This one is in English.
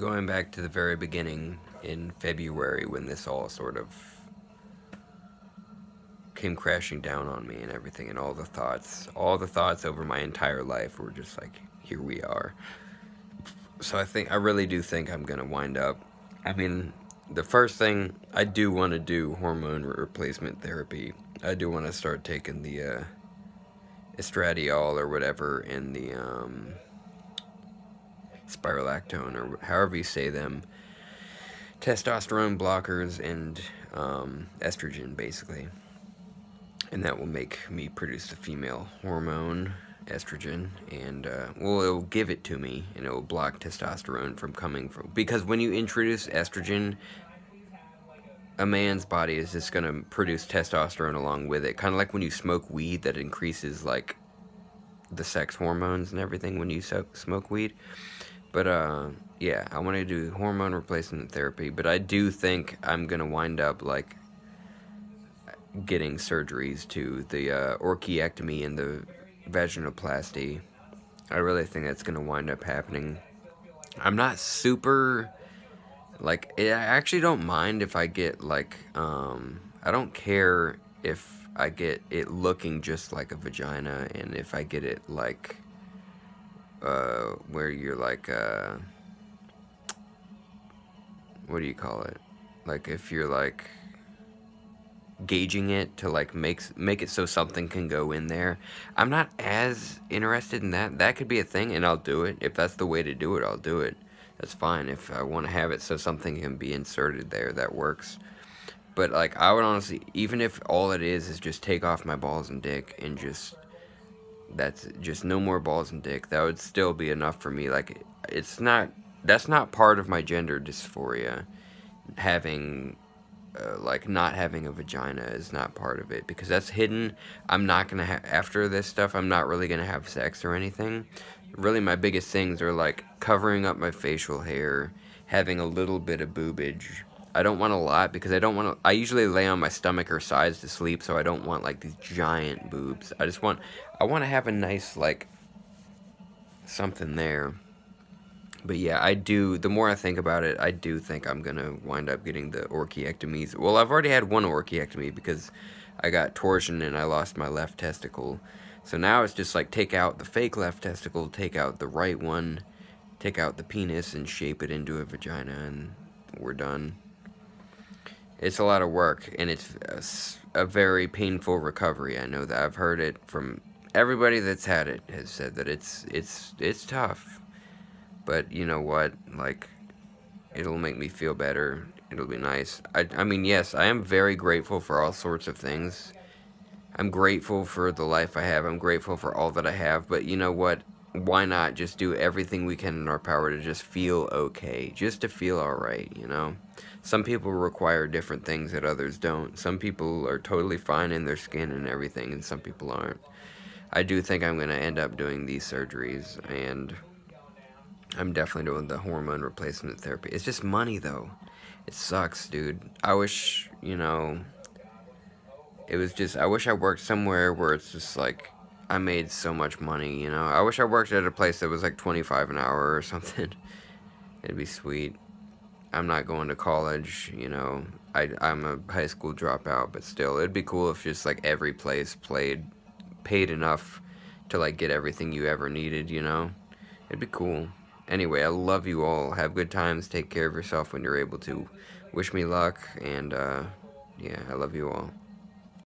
Going back to the very beginning in February when this all sort of came crashing down on me and everything and all the thoughts, all the thoughts over my entire life were just like, here we are. So I think, I really do think I'm going to wind up, I mean, the first thing, I do want to do hormone replacement therapy. I do want to start taking the uh, estradiol or whatever in the, um, spirolactone, or however you say them, testosterone blockers and um, estrogen, basically. And that will make me produce the female hormone, estrogen, and, uh, well, it will give it to me, and it will block testosterone from coming from, because when you introduce estrogen, a man's body is just going to produce testosterone along with it. Kind of like when you smoke weed that increases, like, the sex hormones and everything when you smoke weed. But, uh, yeah, I want to do hormone replacement therapy, but I do think I'm going to wind up, like, getting surgeries to the uh, orchiectomy and the vaginoplasty. I really think that's going to wind up happening. I'm not super, like, I actually don't mind if I get, like, um, I don't care if I get it looking just like a vagina and if I get it, like, uh, where you're like, uh, what do you call it? Like if you're like gauging it to like make make it so something can go in there. I'm not as interested in that. That could be a thing, and I'll do it if that's the way to do it. I'll do it. That's fine. If I want to have it so something can be inserted there, that works. But like I would honestly, even if all it is is just take off my balls and dick and just that's just no more balls and dick. That would still be enough for me. Like, it's not, that's not part of my gender dysphoria. Having, uh, like, not having a vagina is not part of it. Because that's hidden. I'm not to have, after this stuff, I'm not really to have sex or anything. Really, my biggest things are, like, covering up my facial hair, having a little bit of boobage, I don't want a lot because I don't want to, I usually lay on my stomach or sides to sleep, so I don't want like these giant boobs. I just want, I want to have a nice like, something there. But yeah, I do, the more I think about it, I do think I'm going to wind up getting the orchiectomies. Well, I've already had one orchiectomy because I got torsion and I lost my left testicle. So now it's just like take out the fake left testicle, take out the right one, take out the penis and shape it into a vagina and we're done it's a lot of work and it's uh, a, a, very painful recovery. I know that I've heard it from everybody that's had it has said that it's it's it's tough. But you know what? Like it'll make me feel better. It'll be nice. I I mean, yes, I am very grateful for all sorts of things. I'm grateful for the life I have. I'm grateful for all that I have, but you know what? Why not just do everything we can in our power to just feel okay, just to feel alright, you know? Some people require different things that others don't. Some people are totally fine in their skin and everything, and some people aren't. I do think I'm going to end up doing these surgeries, and I'm definitely doing the hormone replacement therapy. It's just money, though. It sucks, dude. I wish, you know, it was just, I wish I worked somewhere where it's just like, I made so much money, you know. I wish I worked at a place that was like 25 an hour or something. It'd be sweet. I'm not going to college, you know. I, I'm a high school dropout, but still, it'd be cool if just like every place played, paid enough to like get everything you ever needed, you know. It'd be cool. Anyway, I love you all. Have good times. Take care of yourself when you're able to. Wish me luck, and uh, yeah, I love you all.